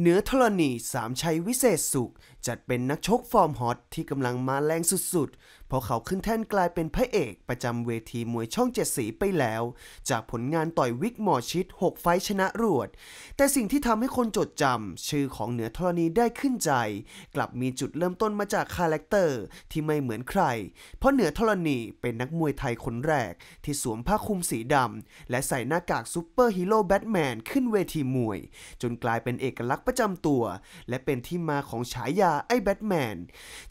เหนือธรณีสามชัยวิเศษสุข จัดเป็นนักชกฟอร์มฮอตที่กำลังมาแรงสุดๆเพราะเขาขึ้นแท่นกลายเป็นพระเอกประจำเวทีมวยช่องเจ็ดสีไปแล้ว จากผลงานต่อยวิกหมอชิด 6 ไฟต์ชนะรวด แต่สิ่งที่ทำให้คนจดจำชื่อของเหนือธรณีได้ขึ้นใจ กลับมีจุดเริ่มต้นมาจาก character ที่ไม่เหมือนใคร เพราะเหนือธรณีเป็นนักมวยไทยคนแรก ที่สวมผ้าคลุมสีดำและใส่หน้ากากซูเปอร์ฮีโร่แบทแมนขึ้นเวทีมวย จนกลายเป็นเอกลักษณ์ประจำตัว และเป็นที่มาของฉายาไอ้แบทแมน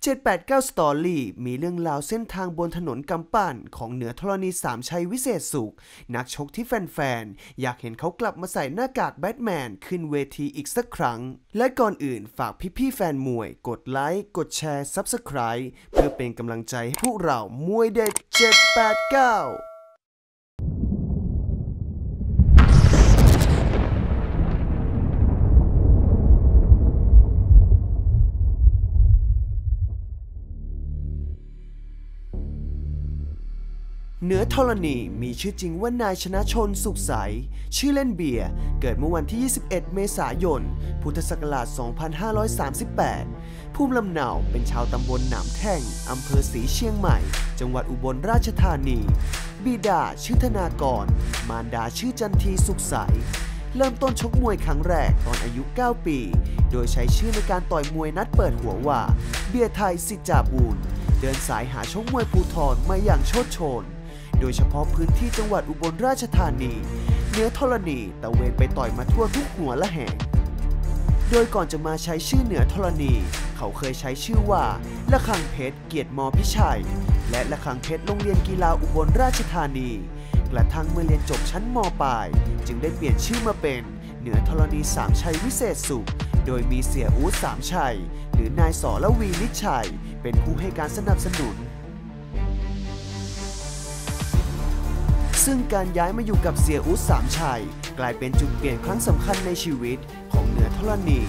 789 Story มีเรื่องราวเส้นทางบนถนนกำปั้นของเหนือธรณีสามชัยวิเศษสุข นักชกที่แฟนๆ อยากเห็นเขากลับมาใส่หน้ากากแบทแมนขึ้นเวทีอีกสักครั้ง และก่อนอื่นฝากพี่ๆแฟนมวย กดไลค์ กดแชร์ Subscribe เพื่อเป็นกำลังใจให้พวกเรามวยเด็ด789 เหนือธรณีมีชื่อจริงว่านายชนะชนสุขใส ชื่อเล่นเบียร์ เกิดเมื่อวันที่ 21 เมษายน พุทธศักราช 2538 ภูมิลำเนาเป็นชาวตำบลหนามแท่ง อำเภอศรีเชียงใหม่ จังหวัดอุบลราชธานี บิดาชื่อธนากร มารดาชื่อจันทีสุขใส เริ่มต้นชกมวยครั้งแรกตอนอายุ 9 ปี โดยใช้ชื่อในการต่อยมวยนัดเปิดหัวว่า เบียร์ไทยสิจาบูนเดินสายหาชกมวยภูทรมาอย่างโชดโชน โดยเฉพาะพื้นที่จังหวัดอุบลราชธานีเหนือธรณีตะเวนไปต่อยมาทั่วทุกหัวละแห่ง โดยก่อนจะมาใช้ชื่อเหนือธรณี เขาเคยใช้ชื่อว่าละคังเพชรเกียรติมอพิชัย และละคังเพชรโรงเรียนกีฬาอุบลราชธานี กระทั่งเมื่อเรียนจบชั้นมปลาย จึงได้เปลี่ยนชื่อมาเป็นเหนือธรณีสามชัยวิเศษสุข โดยมีเสียอู๊ดสามชัย หรือนายสอละวีนิชัย เป็นผู้ให้การสนับสนุน ซึ่งการย้ายมาอยู่กับเสียอุสสามชัย กลายเป็นจุดเปลี่ยนครั้งสำคัญในชีวิตของเหนือธรณี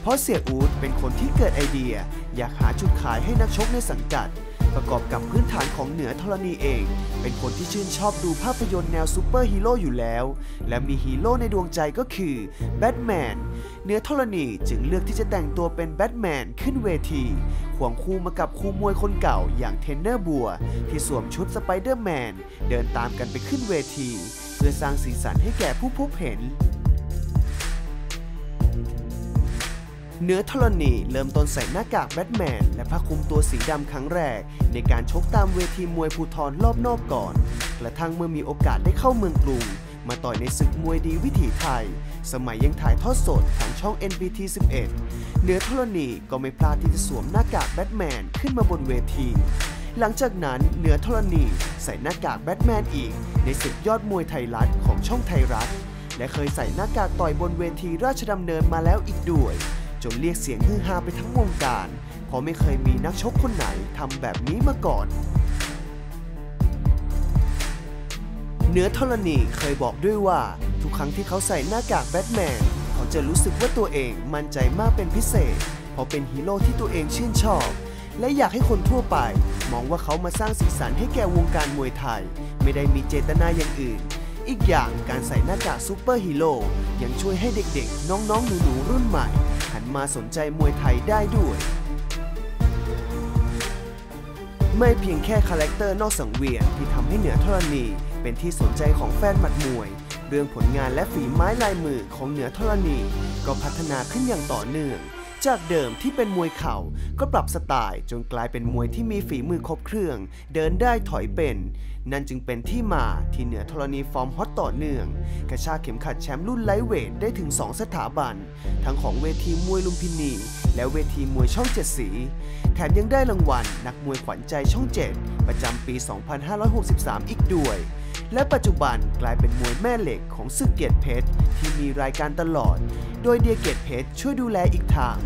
เพราะเสี่ยอู๊ดเป็นคนที่เกิดไอเดีย อยากหาจุดขายให้นักชกในสังกัด ประกอบกับพื้นฐานของเหนือธรณีเอง เป็นคนที่ชื่นชอบดูภาพยนตร์แนวซูเปอร์ฮีโร่อยู่แล้ว และมีฮีโร่ในดวงใจก็คือแบทแมนเหนือธรณีจึงเลือกที่จะแต่งตัวเป็นแบทแมนขึ้นเวที ควงคู่มากับครูมวยคนเก่าอย่างเทนเนอร์บัว ที่สวมชุดสไปเดอร์แมน เดินตามกันไปขึ้นเวที เพื่อสร้างสีสันให้แก่ผู้พบเห็นเนื้อธรณีเริ่มต้นใส่หน้ากากแบทแมน และผ้าคลุมตัวสีดำครั้งแรก ในการชกตามเวทีมวยภูทรรอบนอกก่อน กระทั่งเมื่อมีโอกาสได้เข้าเมืองกรุง มาต่อยในศึกมวยดีวิถีไทย สมัยยังถ่ายทอดสดทางช่อง NBT 11 เหนือธรณีก็ไม่พลาดที่จะสวมหน้ากากแบทแมนขึ้นมาบนเวทีหลังจากนั้นเหนือธรณีใส่หน้ากากแบทแมนอีก ในศึกยอดมวยไทยรัฐของช่องไทยรัฐ และเคยใส่หน้ากากต่อยบนเวทีราชดำเนินมาแล้วอีกด้วย จนเรียกเสียงฮือฮาไปทั้งวงการ เพราะไม่เคยมีนักชกคนไหนทำแบบนี้มาก่อน เนื้อธรณีเคยบอกด้วยว่า ทุกครั้งที่เขาใส่หน้ากากแบทแมน เขาจะรู้สึกว่าตัวเองมั่นใจมากเป็นพิเศษ เพราะเป็นฮีโร่ที่ตัวเองชื่นชอบ และอยากให้คนทั่วไป มองว่าเขามาสร้างสีสันให้แก่วงการมวยไทย ไม่ได้มีเจตนาอย่างอื่น อีกอย่างการใส่หน้ากากซูเปอร์ฮีโร่ยังช่วยให้เด็กๆ น้องๆหนูๆรุ่นใหม่ หันมาสนใจมวยไทยได้ด้วยไม่เพียงแค่ character นอกสังเวียนที่ทำให้เหนือธรณี เป็นที่สนใจของแฟนหมัดมวย เรื่องผลงานและฝีไม้ลายมือของเหนือธรณี ก็พัฒนาขึ้นอย่างต่อเนื่อง จากเดิมที่เป็นมวยเข่าก็ปรับสไตล์จนกลายเป็นมวยที่มีฝีมือครบเครื่อง เดินได้ถอยเป็น นั่นจึงเป็นที่มาที่เหนือธรณีฟอร์มฮอตต่อเนื่อง กระชากเข็มขัดแชมป์รุ่นไลท์เวทได้ถึง 2 สถาบัน ทั้งของเวทีมวยลุมพินี และเวทีมวยช่องเจ็ดสีแถมยังได้รางวัลนักมวยขวัญใจช่อง7ประจำปี 2563 อีกด้วย และปัจจุบันกลายเป็นมวยแม่เหล็กของศึกเกียรติเพชรที่มีรายการตลอด โดยเดียเกียรติเพชรช่วยดูแลอีกทาง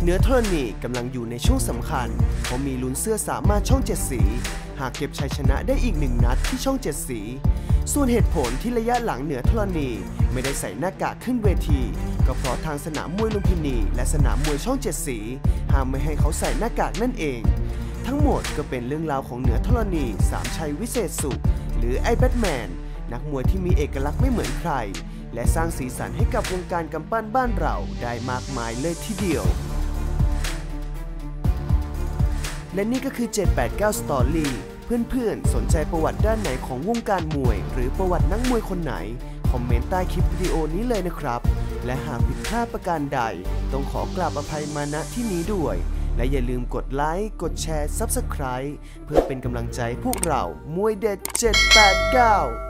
เหนือธรณีกำลังอยู่ในช่วงสำคัญเพราะมีลุ้นเสื้อสามารถช่องเจ็ดสี หากเก็บชัยชนะได้อีกหนึ่งนัดที่ช่องเจ็ดสี ส่วนเหตุผลที่ระยะหลังเหนือธรณีไม่ได้ใส่หน้ากากขึ้นเวที ก็เพราะทางสนามมวยลุมพินี และสนามมวยช่องเจ็ดสีห้ามไม่ให้เขาใส่หน้ากากนั่นเอง ทั้งหมดก็เป็นเรื่องราวของเหนือธรณีสามชัยวิเศษสุข หรือไอ้แบทแมน นักมวยที่มีเอกลักษณ์ไม่เหมือนใคร และสร้างสีสันให้กับวงการกำปั้นบ้านเราได้มากมายเลยทีเดียว และนี่ก็คือ 789 Story เพื่อนๆ สนใจประวัติด้านไหนของวงการมวย หรือประวัตินักมวยคนไหน คอมเมนต์ใต้คลิปวิดีโอนี้เลยนะครับ และหากผิดพลาดประการใด ต้องขอกราบอภัยมาณที่นี้ด้วย และอย่าลืมกดไลค์ กดแชร์ Subscribe เพื่อเป็นกำลังใจพวกเรามวยเด็ด 789